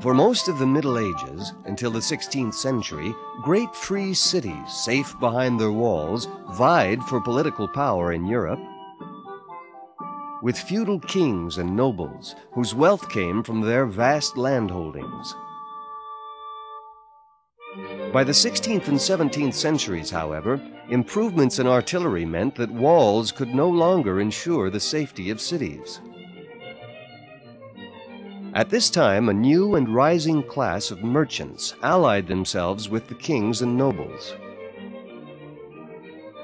For most of the Middle Ages, until the 16th century, great free cities, safe behind their walls, vied for political power in Europe. With feudal kings and nobles, whose wealth came from their vast landholdings. By the 16th and 17th centuries, however, improvements in artillery meant that walls could no longer ensure the safety of cities. At this time, a new and rising class of merchants allied themselves with the kings and nobles.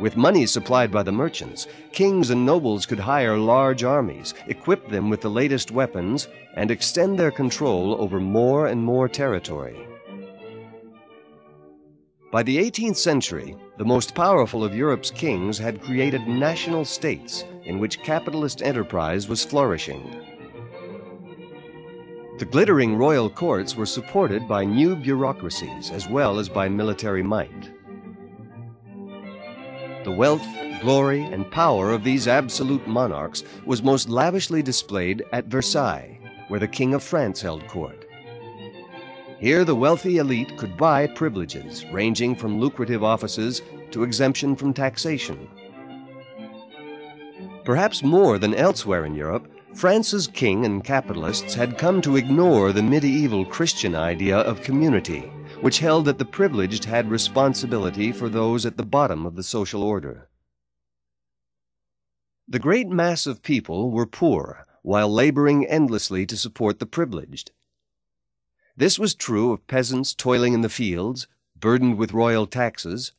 With money supplied by the merchants, kings and nobles could hire large armies, equip them with the latest weapons, and extend their control over more and more territory. By the 18th century, the most powerful of Europe's kings had created national states in which capitalist enterprise was flourishing. The glittering royal courts were supported by new bureaucracies as well as by military might. The wealth, glory, and power of these absolute monarchs was most lavishly displayed at Versailles, where the King of France held court. Here, the wealthy elite could buy privileges ranging from lucrative offices to exemption from taxation. Perhaps more than elsewhere in Europe, France's king and capitalists had come to ignore the medieval Christian idea of community, which held that the privileged had responsibility for those at the bottom of the social order. The great mass of people were poor while laboring endlessly to support the privileged. This was true of peasants toiling in the fields, burdened with royal taxes,